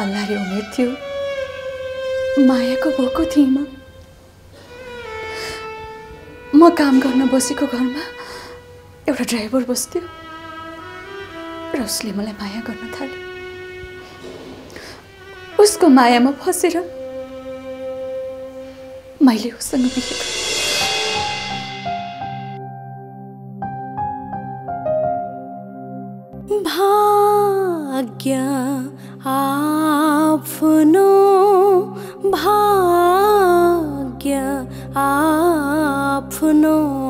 अल्लाहले उमेर थियो। मायाको भएको थिएँ म म काम गर्न बसेको घरमा एउटा ड्राइभर बस्थ्यो र उसले मलाई माया गर्न थाल्यो। उसको मायामा फसेर मैले उसँग बिहे अपनो भाग्य आपनों